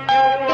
Música